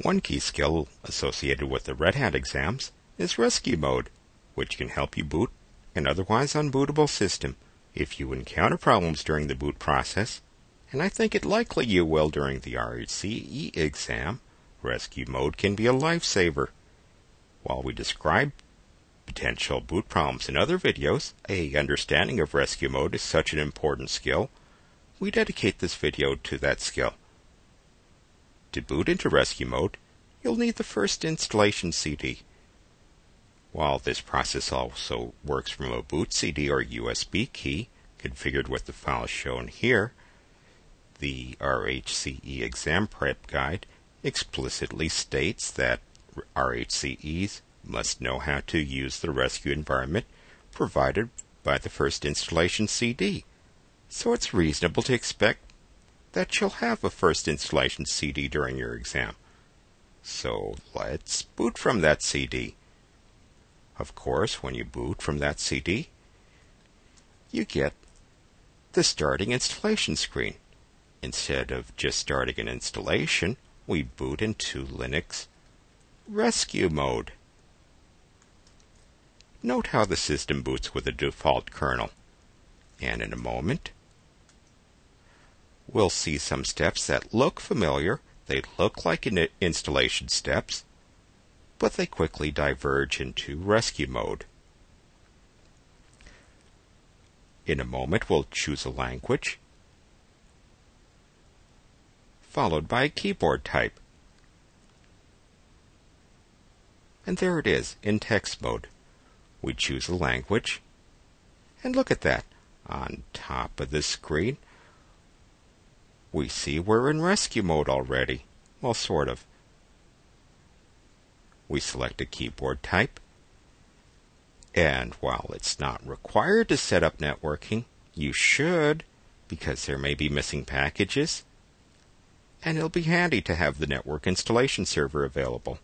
One key skill associated with the Red Hat exams is Rescue Mode, which can help you boot an otherwise unbootable system. If you encounter problems during the boot process, and I think it likely you will during the RHCE exam, Rescue Mode can be a lifesaver. While we describe potential boot problems in other videos, a understanding of Rescue Mode is such an important skill, we dedicate this video to that skill. To boot into Rescue Mode, you'll need the first installation CD. While this process also works from a boot CD or USB key configured with the files shown here, the RHCE exam prep guide explicitly states that RHCEs must know how to use the rescue environment provided by the first installation CD. So it's reasonable to expect that you'll have a first installation CD during your exam. So let's boot from that CD. Of course, when you boot from that CD, you get the starting installation screen. Instead of just starting an installation, we boot into Linux rescue mode. Note how the system boots with the default kernel. And in a moment, we'll see some steps that look familiar. They look like in installation steps, but they quickly diverge into rescue mode. In a moment, we'll choose a language, followed by a keyboard type. And there it is in text mode. We choose a language, and look at that. On top of the screen, we see we're in rescue mode already. Well, sort of. We select a keyboard type, and while it's not required to set up networking, you should, because there may be missing packages, and it'll be handy to have the network installation server available.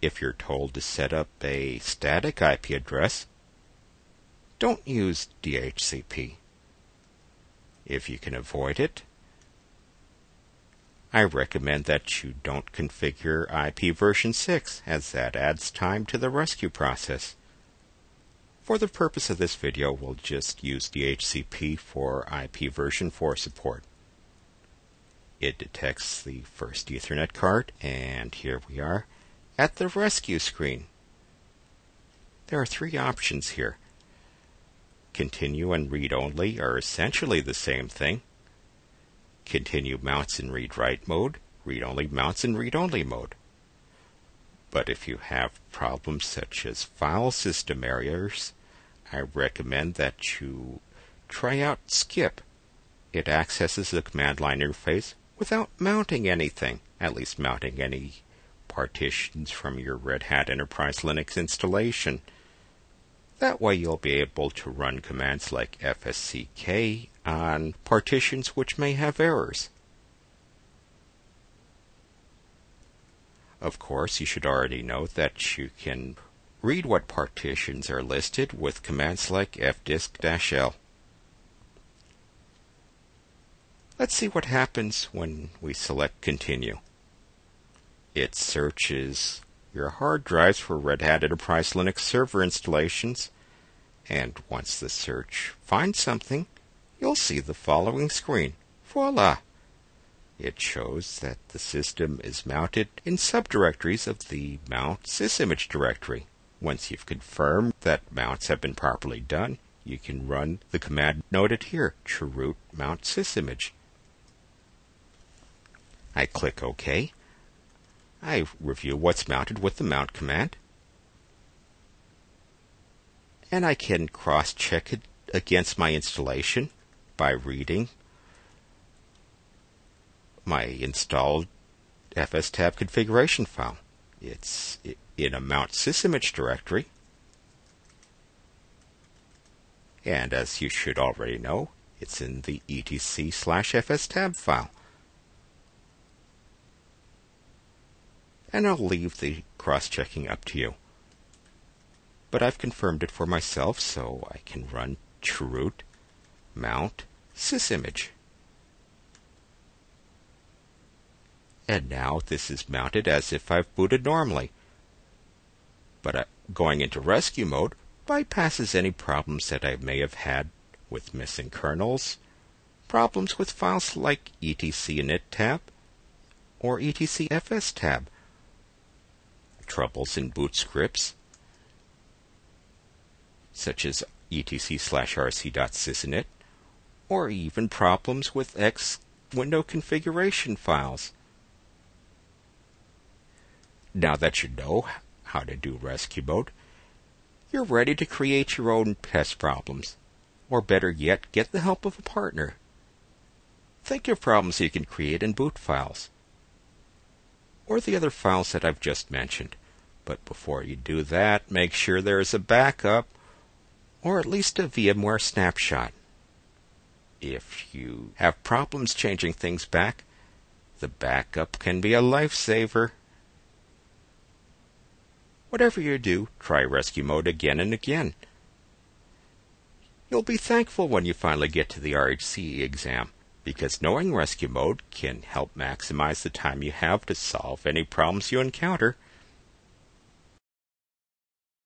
If you're told to set up a static IP address, don't use DHCP. If you can avoid it, I recommend that you don't configure IP version 6 as that adds time to the rescue process. For the purpose of this video, we'll just use DHCP for IP version 4 support. It detects the first Ethernet card, and here we are at the rescue screen. There are three options here. Continue and read only are essentially the same thing. Continue mounts in read write mode, read only mounts in read only mode. But if you have problems such as file system errors, I recommend that you try out skip. It accesses the command line interface without mounting anything, at least mounting any partitions from your Red Hat Enterprise Linux installation. That way you'll be able to run commands like fsck on partitions which may have errors. Of course, you should already know that you can read what partitions are listed with commands like fdisk-l. Let's see what happens when we select continue. It searches your hard drives for Red Hat Enterprise Linux server installations, and once the search finds something, you'll see the following screen. Voila! It shows that the system is mounted in subdirectories of the mount sysimage directory. Once you've confirmed that mounts have been properly done, you can run the command noted here, chroot mount sysimage. I click OK I review what's mounted with the mount command. And I can cross check it against my installation by reading my installed fstab configuration file. It's in a mount sysimage directory. And as you should already know, it's in the etc slash fstab file. And I'll leave the cross-checking up to you. But I've confirmed it for myself, so I can run chroot mount sysimage. And now this is mounted as if I've booted normally. But going into rescue mode bypasses any problems that I may have had with missing kernels, problems with files like etc init tab or etcfs tab, troubles in boot scripts such as etc slash rc.sysinit, or even problems with X window configuration files. Now that you know how to do rescue mode, you're ready to create your own test problems, or better yet, get the help of a partner. Think of problems you can create in boot files, or the other files that I've just mentioned. But before you do that, make sure there is a backup, or at least a VMware snapshot. If you have problems changing things back, the backup can be a lifesaver. Whatever you do, try rescue mode again and again. You'll be thankful when you finally get to the RHCE exam, because knowing rescue mode can help maximize the time you have to solve any problems you encounter